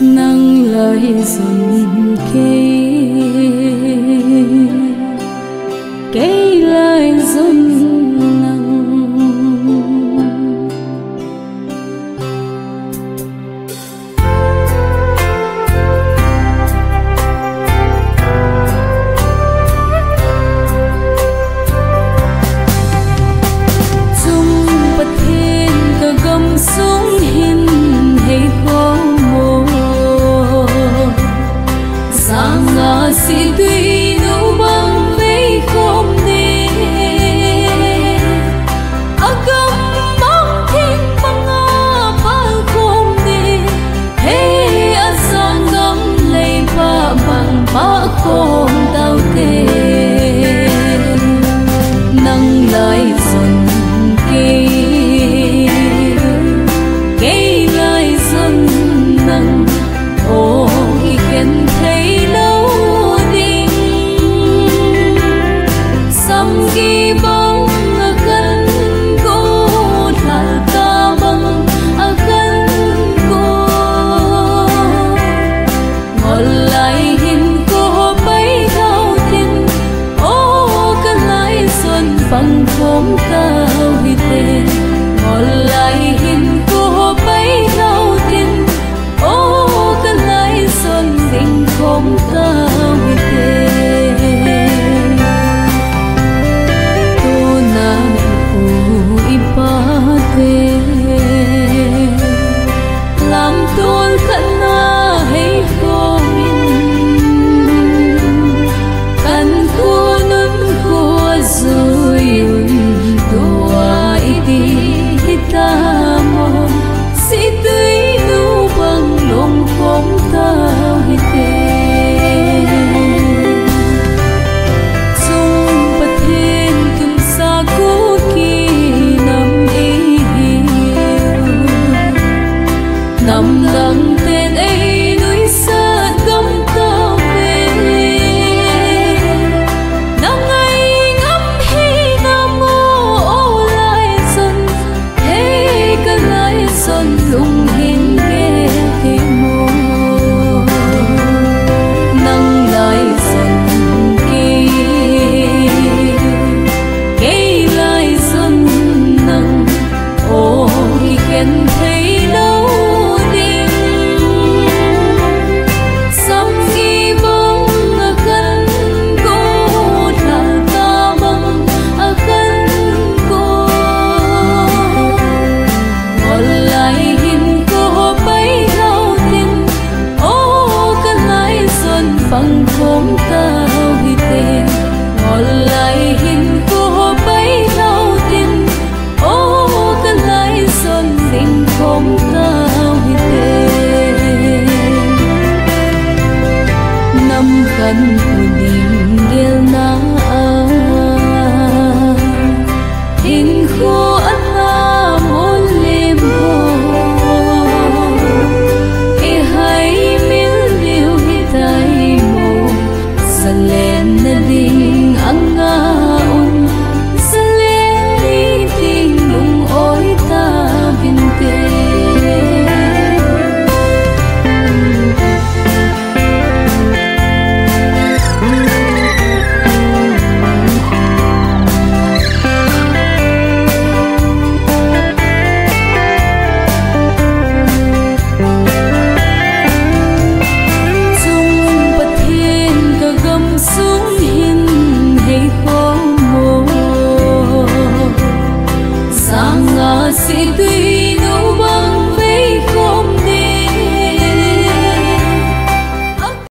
nâng lời dần kia cây lời dùm phăng phốm cao hi tê ngọn lòng dâng phăng khóm ta hao ghi tên. Ngọn lại hình cô hồ bấy hao tin. Ô cái lại son đình khóm ta hao ghi năm khăn của niềm 是对牛蒡。